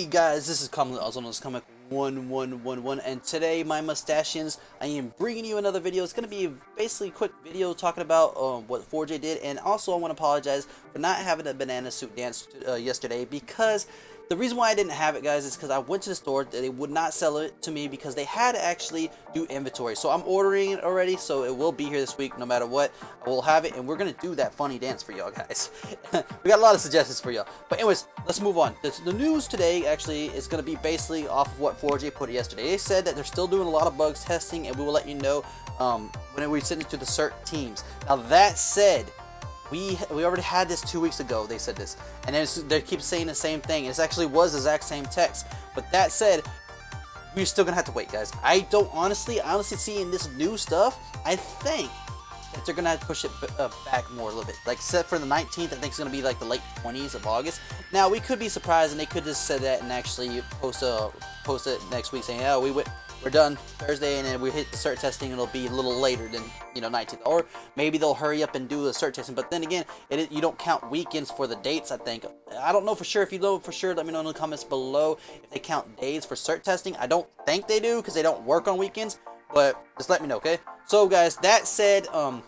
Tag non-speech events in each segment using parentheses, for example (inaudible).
guys, this is Komlit also known Komic 1111 and today my mustachians, I am bringing you another video. It's going to be basically a quick video talking about um, what 4J did and also I want to apologize for not having a banana suit dance uh, yesterday because the reason why I didn't have it, guys, is because I went to the store. They would not sell it to me because they had to actually do inventory. So I'm ordering it already, so it will be here this week no matter what. I will have it, and we're going to do that funny dance for y'all, guys. (laughs) we got a lot of suggestions for y'all. But anyways, let's move on. The, the news today, actually, is going to be basically off of what 4J put yesterday. They said that they're still doing a lot of bugs testing, and we will let you know um, when we send it to the cert teams. Now, that said, we we already had this two weeks ago. They said this, and then they keep saying the same thing. It actually was the exact same text. But that said, we're still gonna have to wait, guys. I don't honestly, honestly seeing this new stuff. I think that they're gonna have to push it uh, back more a little bit. Like set for the 19th, I think it's gonna be like the late 20s of August. Now we could be surprised, and they could just say that and actually post a post it next week saying, "Oh, we went." We're done Thursday and then we hit the cert testing it'll be a little later than you know 19th or maybe they'll hurry up and do the cert testing but then again it, you don't count weekends for the dates I think. I don't know for sure. If you know for sure let me know in the comments below if they count days for cert testing. I don't think they do because they don't work on weekends but just let me know okay? So guys that said um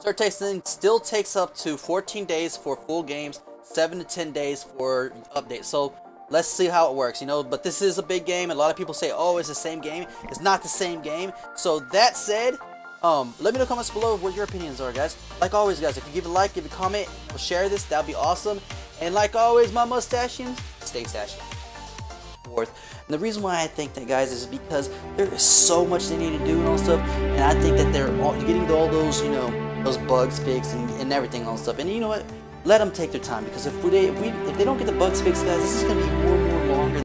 cert testing still takes up to 14 days for full games 7 to 10 days for updates. So let's see how it works, you know. But this is a big game. A lot of people say, oh, it's the same game. It's not the same game. So that said, um, let me know comments below what your opinions are, guys. Like always, guys, if you give a like, give a comment, or share this, that'd be awesome. And like always, my mustachians, stay stashing. Fourth. And the reason why I think that, guys, is because there is so much they need to do and all stuff. And I think that they're all, getting all those, you know, those bugs fixed and, and everything and stuff. And you know what? Let them take their time because if, we, if, we, if they don't get the bugs fixed, guys, this is going to be more and more longer